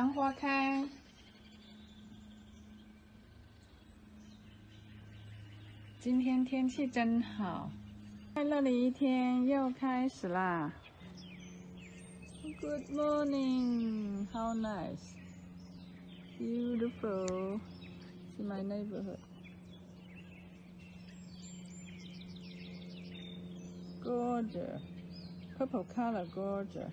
阳花开，今天天气真好，快乐的一天又开始啦。Good morning, how nice, beautiful. in my neighborhood. Gorgeous, purple color, gorgeous.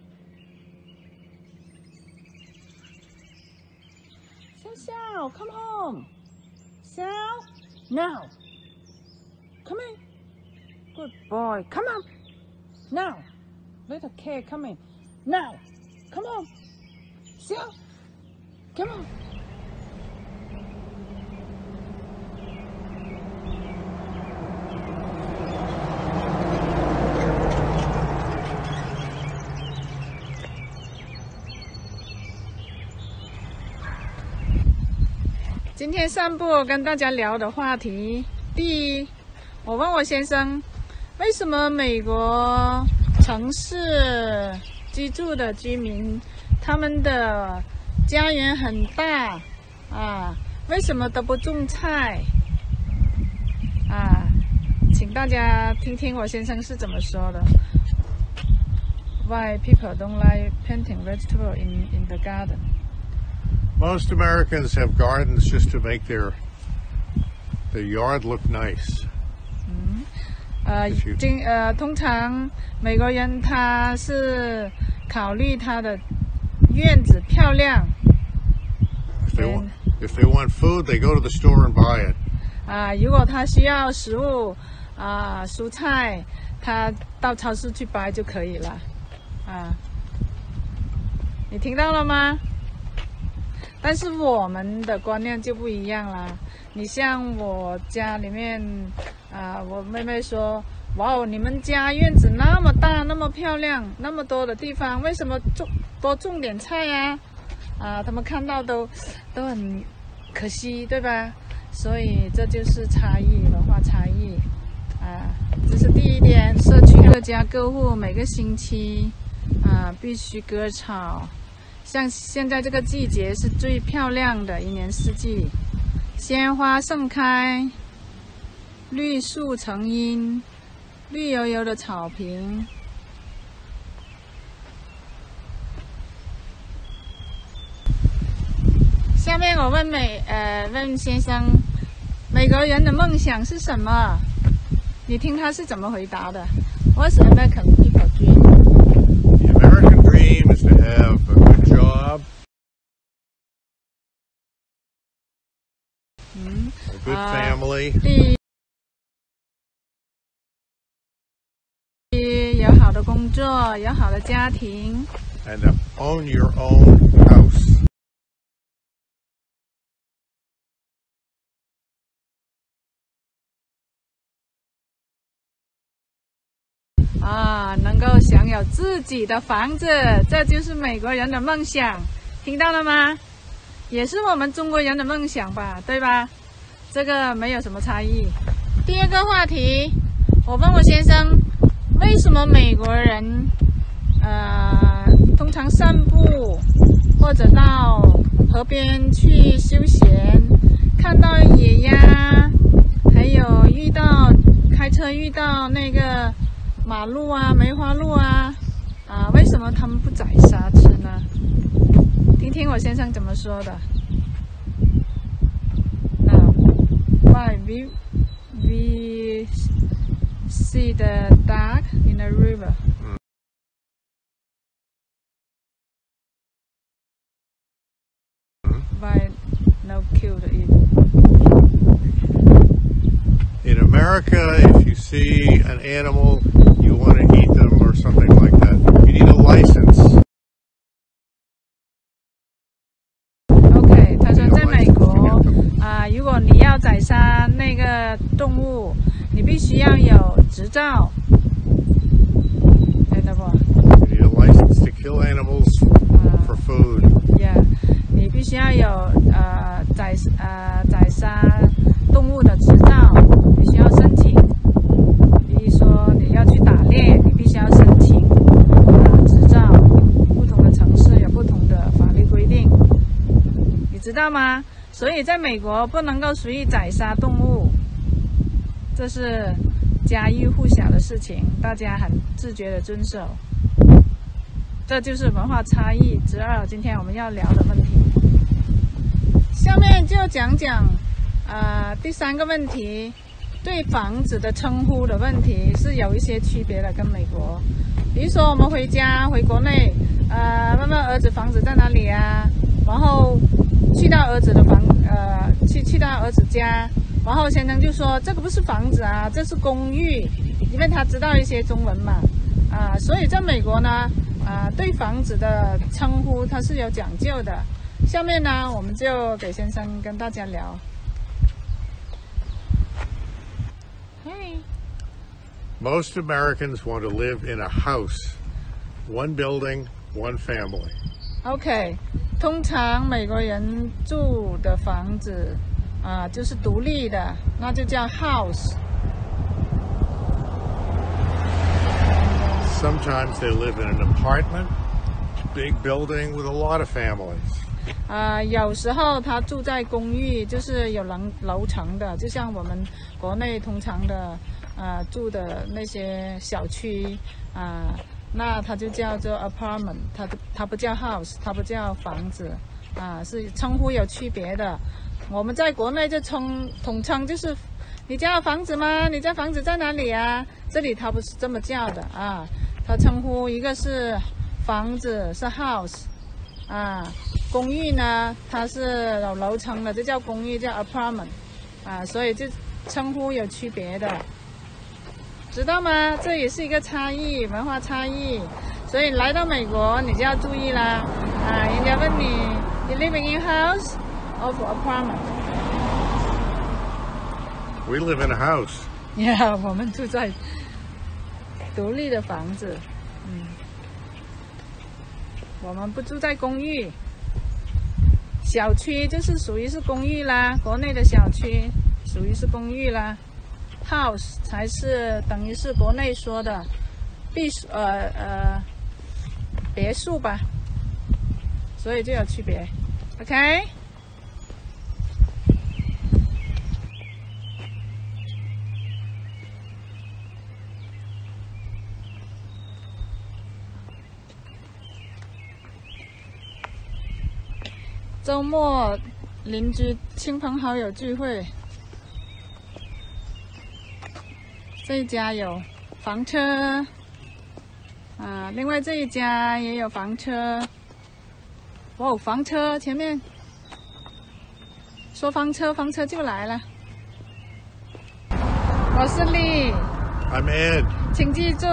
Xiao, come home. Xiao, now. Come in. Good boy. Come on. Now. Little kid, come in. Now. Come on. Xiao. Come on. 今天散步跟大家聊的话题，第一，我问我先生，为什么美国城市居住的居民，他们的家园很大啊，为什么都不种菜？啊，请大家听听我先生是怎么说的。Why people don't like planting vegetable in in the garden? Most Americans have gardens just to make their their yard look nice. 嗯，呃，经呃，通常美国人他是考虑他的院子漂亮。If they want, if they want food, they go to the store and buy it. 啊，如果他需要食物啊，蔬菜，他到超市去买就可以了。啊，你听到了吗？ 但是我们的观念就不一样啦。你像我家里面，啊，我妹妹说：“哇哦，你们家院子那么大，那么漂亮，那么多的地方，为什么种多种点菜呀？”啊，他们看到都都很可惜，对吧？所以这就是差异，文化差异。啊，这是第一点。社区各家各户每个星期啊必须割草。像现在这个季节是最漂亮的一年四季，鲜花盛开，绿树成荫，绿油油的草坪。下面我问美呃问先生，美国人的梦想是什么？你听他是怎么回答的？What's American people dream? The American dream is to have job, mm. a good uh, family. 有好的工作，有好的家庭。And own your own house. 啊，能够享有自己的房子，这就是美国人的梦想，听到了吗？也是我们中国人的梦想吧，对吧？这个没有什么差异。第二个话题，我问我先生，为什么美国人，呃，通常散步或者到河边去休闲，看到野鸭，还有遇到开车遇到那个。马路啊，梅花鹿啊，啊，为什么他们不宰杀吃呢？听听我先生怎么说的。Why we we see the duck in the river? Mm-hmm. Why no kill it? In America, if you see an animal you want to eat them or something like that. You need a license. 那个动物，你必须要有执照。听到不？You need a license to kill animals for food. Yeah，你必须要有呃宰呃宰杀动物的执照，你需要申请。比如说你要去打猎，你必须要申请啊执照。不同的城市有不同的法律规定。你知道吗？所以在美国不能够随意宰杀动物，这是家喻户晓的事情，大家很自觉的遵守。这就是文化差异之二，今天我们要聊的问题。下面就讲讲，呃，第三个问题，对房子的称呼的问题是有一些区别的，跟美国。比如说我们回家回国内，呃，问问儿子房子在哪里啊？然后去到儿子的房，呃，去去到儿子家，然后先生就说这个不是房子啊，这是公寓，因为他知道一些中文嘛，啊，所以在美国呢，啊，对房子的称呼它是有讲究的。下面呢，我们就给先生跟大家聊。嘿，Most Americans want to live in a house, one building, one family. OK，通常美国人住的房子啊，就是独立的，那就叫 house。Sometimes they live in an apartment, big building with a lot of families. 啊，有时候他住在公寓，就是有楼楼层的，就像我们国内通常的啊住的那些小区啊，那它就叫做 apartment，它它不叫 house，它不叫房子啊，是称呼有区别的。我们在国内就称统称就是你家有房子吗？你家房子在哪里啊？这里它不是这么叫的啊，它称呼一个是房子是 house 啊。公寓呢，它是有楼层的，就叫公寓，叫 apartment，啊，所以就称呼有区别的，知道吗？这也是一个差异，文化差异。所以来到美国，你就要注意啦，啊，人家问你，you living in house or apartment？We live in a house. Yeah，我们住在独立的房子，嗯，我们不住在公寓。小区就是属于是公寓啦，国内的小区属于是公寓啦，house 才是等于是国内说的避暑呃呃别墅吧，所以就有区别，OK。周末邻居、亲朋好友聚会，这一家有房车，啊，另外这一家也有房车。哦，房车前面说房车，房车就来了。我是丽，I'm Ed. 请记住，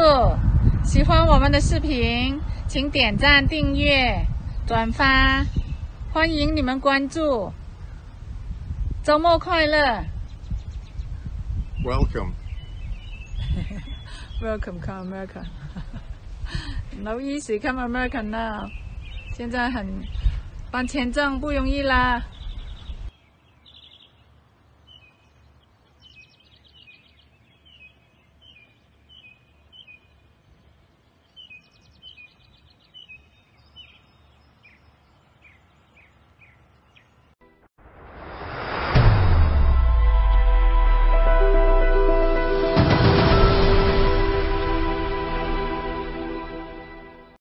喜欢我们的视频，请点赞、订阅、转发。欢迎你们关注，周末快乐 Welcome.！Welcome come America。No easy come America now。现在很办签证不容易啦。